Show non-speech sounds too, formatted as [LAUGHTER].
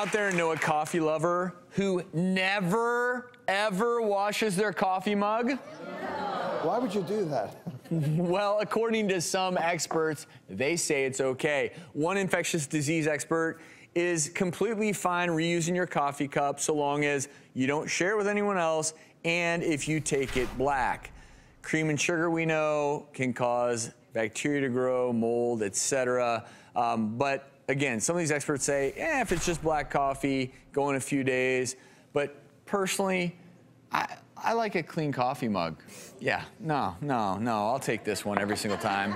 out there know a coffee lover who never, ever washes their coffee mug? Why would you do that? [LAUGHS] Well, according to some experts, they say it's okay. One infectious disease expert is completely fine reusing your coffee cup so long as you don't share it with anyone else and if you take it black. Cream and sugar, we know, can cause bacteria to grow, mold, etc. Um, but again, some of these experts say, eh, if it's just black coffee, go in a few days. But personally, I, I like a clean coffee mug. Yeah, no, no, no, I'll take this one every single time.